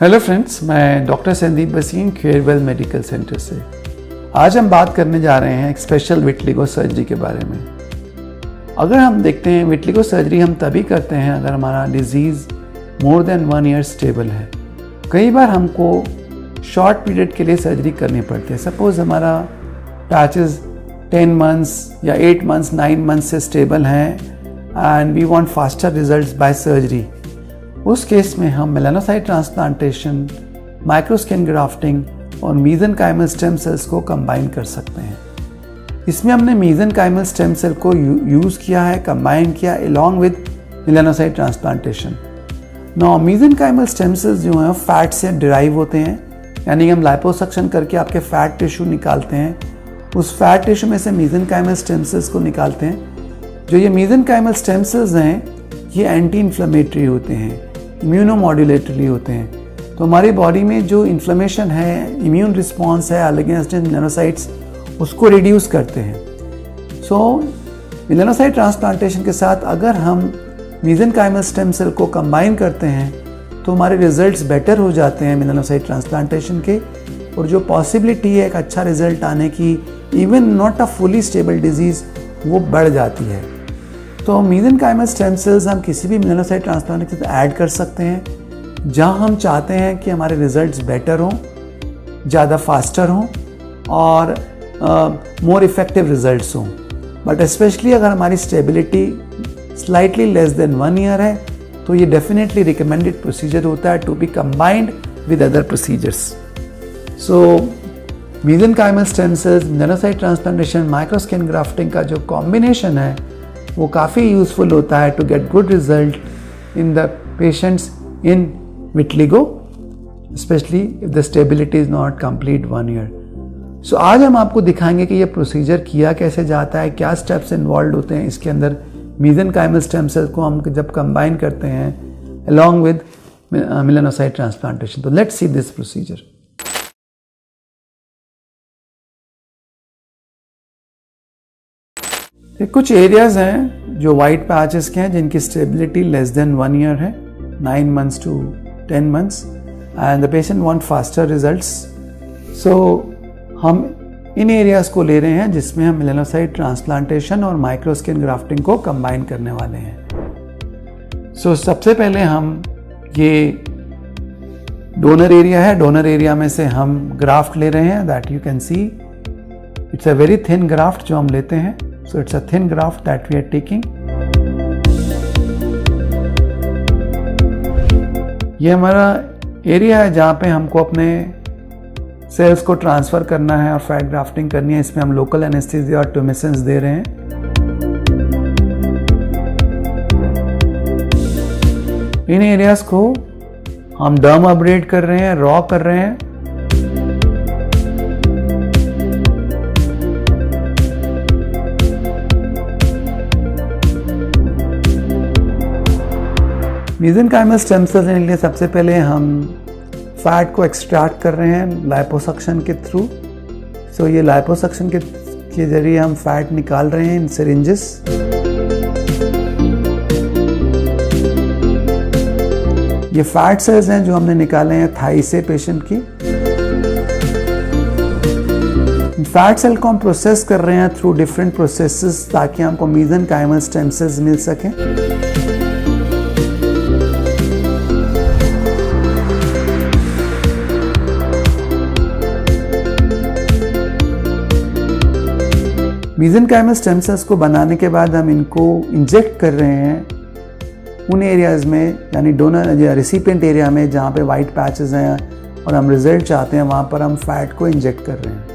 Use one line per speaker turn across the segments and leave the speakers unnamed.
Hello friends मैं doctor Sandeep Basin Carewell medical centre से। आज हम बात करने जा रहे हैं एक स्पेशल विटलिगो सर्जरी के बारे में। अगर हम देखते हैं विटलिगो सर्जरी हम तभी करते हैं अगर हमारा disease more than one year stable है। कई बार हमको शॉर्ट पीरियड के लिए सर्जरी करनी पड़ती है। सपोज़ हमारा पैचेस टेन मंथ्स या एट मंथ्स नाइन मंथ्स से स्टेबल हैं and we want faster results by surgery उस केस में हम मेलानोसाइट ट्रांसप्लांटेशन माइक्रोस्किन ग्राफ्टिंग और मीजन काइमल स्टेम सेल्स को कंबाइन कर सकते हैं। इसमें हमने मीजन काइमल स्टेम सेल को यूज़ किया है कंबाइन किया along with melanocyte transplantation now mesenchymal stem cells जो हैं फैट से डिराइव होते हैं, यानी हम लाइपोसक्शन करके आपके फैट टिश्यू निकालते हैं। उस फैट टिश्यू में से मीजन काइमल स्टेम सेल्स को निकालते हैं। जो ये मीजन काइमल स्टेम सेल्स हैं, ये एंटी इन्फ्लेमेटरी होते हैं। इम्यूनोमॉड्यूलेटरी होते हैं। तो हमारी बॉडी में जो इन्फ्लेमेशन है इम्यून रिस्पॉन्स है अगेंस्ट मेलानोसाइट्स उसको रिड्यूस करते हैं। सो मेलानोसाइट ट्रांसप्लांटेशन के साथ अगर हम मीजन काइमल स्टेम सेल को कंबाइन करते हैं तो हमारे रिजल्ट्स बेटर हो जाते हैं मेलानोसाइट ट्रांसप्लांटेशन के। और जो पॉसिबिलिटी है एक अच्छा रिज़ल्ट आने की even not a fully stable disease वो बढ़ जाती है। तो मीजन काइमल स्टेम सेल्स हम किसी भी मेलानोसाइट ट्रांसप्लांट के साथ ऐड कर सकते हैं। जहाँ हम चाहते हैं कि हमारे रिजल्ट्स बेटर हों, ज़्यादा फास्टर हों और मोर इफ़ेक्टिव रिजल्ट्स हों। बट स्पेशली अगर हमारी stability slightly less than one year है तो ये डेफिनेटली रिकमेंडेड प्रोसीजर होता है to be combined with other procedures so mesenchymal stem cells melanocyte transplantation microskin grafting का जो कॉम्बिनेशन है वो काफ़ी यूज़फुल होता है to get good result in the patients in vitiligo specially if the stability is not complete one year so आज हम आपको दिखाएँगे कि ये प्रोसीजर किया कैसे जाता है, क्या स्टेप्स इन्वॉल्व होते हैं, इसके अंदर मीजन काइमल स्टेम सेल को हम जब कंबाइन करते हैं अलॉन्ग विद मिलेनोसाइट ट्रांसप्लांटेशन तो लेट्स सी दिस प्रोसीजर कुछ एरियाज़ हैं जो वाइट पैचेस के हैं जिनकी stability less than one year है nine months to ten months and the patient want faster results so हम इन एरियाज़ को ले रहे हैं जिसमें हम मिलेनोसाइट ट्रांसप्लांटेशन और माइक्रोस्किन ग्राफ्टिंग को कंबाइन करने वाले हैं। सो so, सबसे पहले हम ये डोनर एरिया है। डोनर एरिया में से हम ग्राफ्ट ले रहे हैं that you can see it's a very thin graft जो हम लेते हैं। So it's a thin graft that we are taking. ये हमारा एरिया है जहाँ पे हमको अपने सेल्स को ट्रांसफ़र करना है और फैट ग्राफ्टिंग करनी है। इसमें हम लोकल एनेस्थीसिया और टोमेसेंस दे रहे हैं। इन एरियाज़ को हम डर्म अपग्रेड कर रहे हैं रॉ कर रहे हैं। मीजन स्टेम सेल्स के लिए सबसे पहले हम फैट को एक्सट्रैक्ट कर रहे हैं लाइपोसक्शन के थ्रू सो ये लाइपोसक्शन के के ज़रिए हम फैट निकाल रहे हैं इन सिरिंजेस ये फैट सेल्स हैं जो हमने निकाले हैं थाई से पेशेंट की. फैट सेल को हम प्रोसेस कर रहे हैं थ्रू डिफरेंट प्रोसेसेस ताकि हमको मीजन काइमल स्टेम सेल्स मिल सकें. मीजन काइमल स्टेम सेल्स को बनाने के बाद हम इनको इंजेक्ट कर रहे हैं उन एरियाज़ में, यानी डोनर या रिसिपेंट एरिया में जहाँ पे वाइट पैचेस हैं और हम रिज़ल्ट चाहते हैं, वहाँ पर हम फैट को इंजेक्ट कर रहे हैं।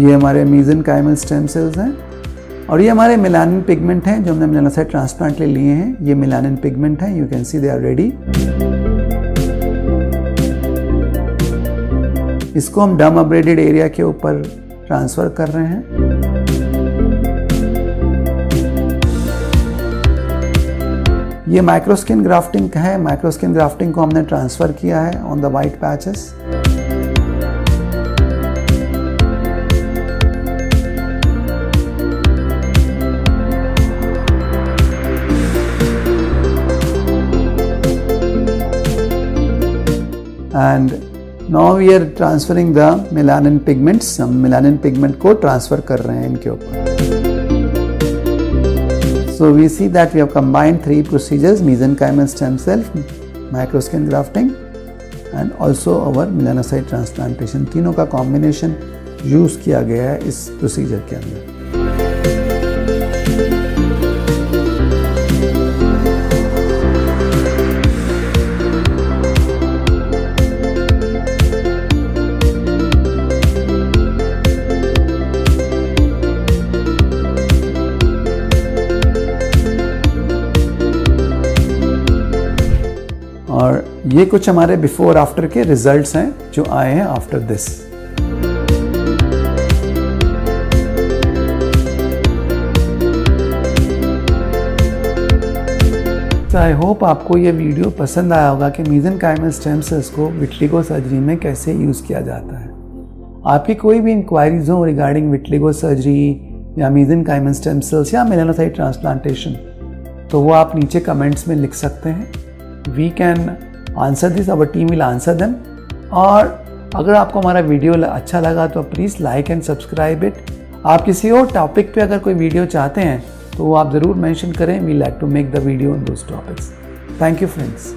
ये हमारे मीजन काइमल स्टेम सेल्स हैं। और ये हमारे मिलानिन पिगमेंट हैं, जो हमने मिलानोसाइट ट्रांसप्लांट ले लिए हैं। ये मिलानिन पिगमेंट हैं you can see they are ready इसको हम डम अपग्रेडेड एरिया के ऊपर ट्रांसफ़र कर रहे हैं। ये माइक्रोस्किन ग्राफ्टिंग है। माइक्रोस्किन ग्राफ्टिंग को हमने ट्रांसफ़र किया है on the white patches and now we are transferring the melanin pigments हम मिलानिन पिगमेंट को ट्रांसफ़र कर रहे हैं इनके ऊपर। So we see that we have combined three procedures mesenchymal stem cells micro skin grafting and also our melanocyte transplantation तीनों का combination use किया गया है इस प्रोसीजर के अंदर। ये कुछ हमारे बिफोर आफ्टर के रिजल्ट्स हैं, जो आए हैं आफ्टर दिस आई होप आपको ये वीडियो पसंद आया होगा कि मीजन काइमल स्टेम सेल्स को विटलिगो सर्जरी में कैसे यूज़ किया जाता है। आपकी कोई भी इंक्वायरीज हो रिगार्डिंग विटलिगो सर्जरी या मीजन काइमल स्टेम सेल्स या मेलानोसाइट ट्रांसप्लांटेशन तो वो आप नीचे कमेंट्स में लिख सकते हैं। We can answer this our team will answer them. और अगर आपको हमारा वीडियो अच्छा लगा तो please like and subscribe it. आप किसी और टॉपिक पे अगर कोई वीडियो चाहते हैं तो वो आप ज़रूर मेंशन करें। We like to make the video on those topics thank you friends